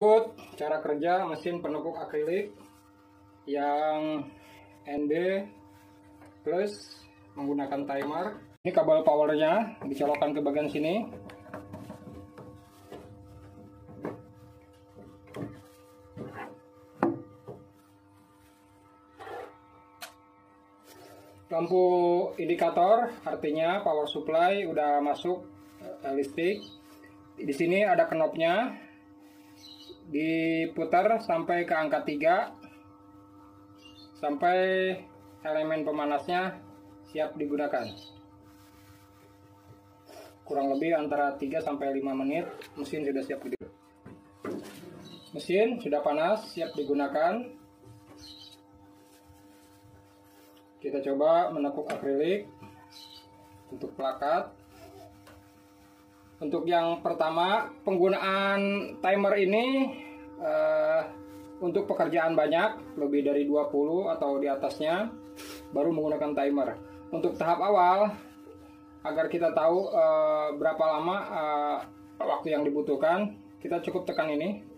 Berikut cara kerja mesin penepuk akrilik yang NB plus menggunakan timer. Ini kabel powernya dicolokkan ke bagian sini. Lampu indikator artinya power supply udah masuk eh, listrik. Di sini ada knopnya diputar sampai ke angka 3 sampai elemen pemanasnya siap digunakan. Kurang lebih antara 3 sampai 5 menit mesin sudah siap digunakan mesin sudah panas siap digunakan. Kita coba menekuk akrilik untuk plakat untuk yang pertama, penggunaan timer ini uh, untuk pekerjaan banyak, lebih dari 20 atau di atasnya, baru menggunakan timer. Untuk tahap awal, agar kita tahu uh, berapa lama uh, waktu yang dibutuhkan, kita cukup tekan ini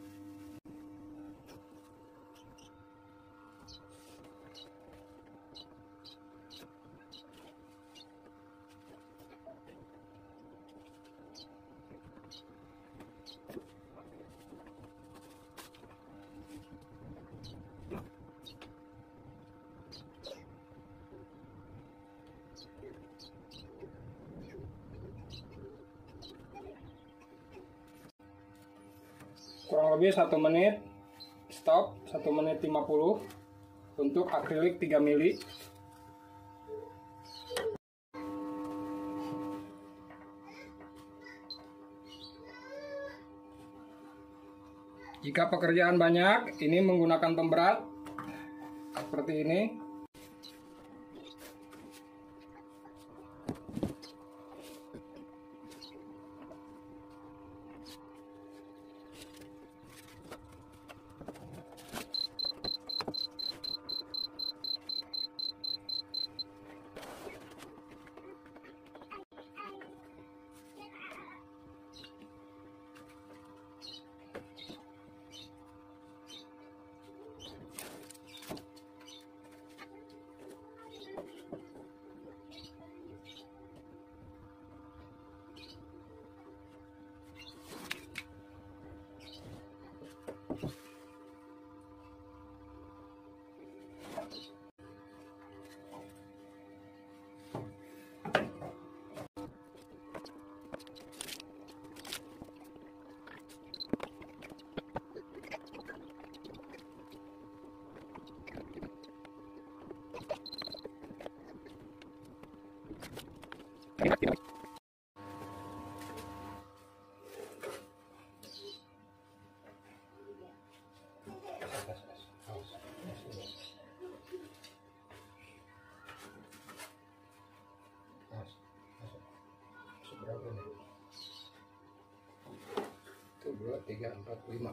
kurang lebih satu menit stop satu menit 50 untuk akrilik 3 mili. Jika pekerjaan banyak ini menggunakan pemberat seperti ini Satu, dua, tiga, empat, lima.